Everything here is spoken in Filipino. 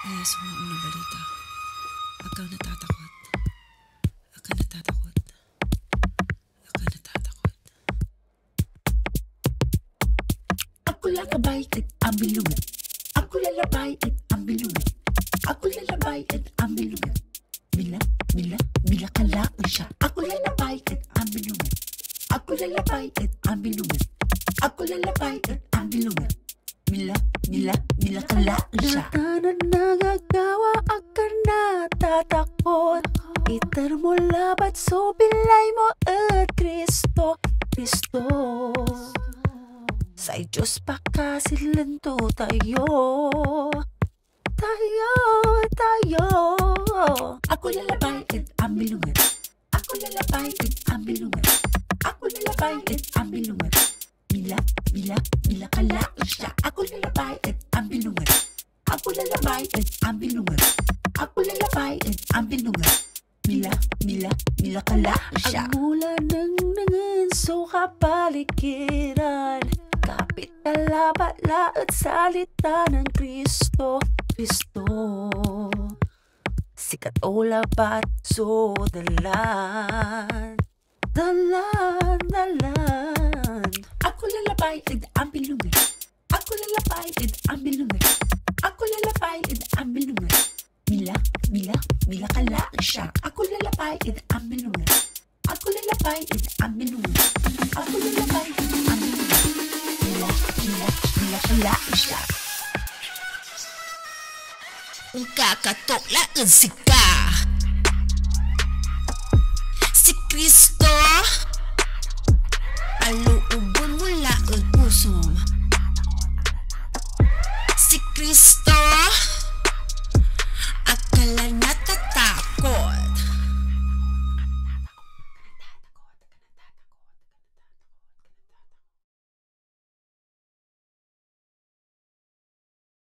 Kaya sa mga unang balita, ikaw natatakot. Ikaw natatakot. Ikaw natatakot. Ako lalabay at ambilungan. Ako lalabay at ambilungan. Ako lalabay at ambilungan. Bila, bila, bila kalaan siya. Ako lalabay at ambilungan. Ako lalabay at ambilungan. Ako lalabay at ambilungan. Bila, bila, bila kalaan siya. Natanan nagagawa akan natatakot Itar mo labat so bilay mo at Kristo Kristo Sa Diyos pa kasilanto tayo Tayo, tayo Ako lalabay at ambilungan. Ako lalabay at ambilungan. Ako lalabay at ambilungan. Bila, bila, bila kalaan Ako lalabay at ambilungan. Ako lalabay at ambilungan. Bila, bila, bila kalaan siya. Ang mula ng nanganso kapaligiran Kapit kalabala at salita ng Kristo Kristo Sikat o labat so dalan Dalan, dalan Ako lalabay at ambilungan. Ako lalabay at ambilungan. Ako Mila, Mila kala siya. Ako lalapay in aminuna. Ako lalapay in aminuna. Ako lalapay in aminuna. Mila, Mila, Mila kala siya. Ang kakatok laan si ka. Si Kristo. Aluubon mula ang puso. Si Kristo.